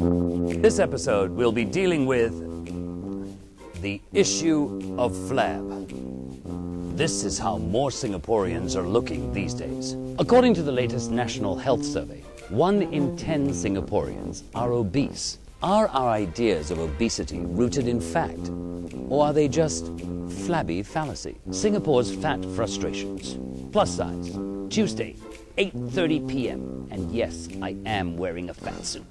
This episode, we'll be dealing with the issue of flab. This is how more Singaporeans are looking these days. According to the latest National Health Survey, one in 10 Singaporeans are obese. Are our ideas of obesity rooted in fact, or are they just flabby fallacy? Singapore's fat frustrations. Plus size. Tuesday, 8:30 p.m. And yes, I am wearing a fat suit.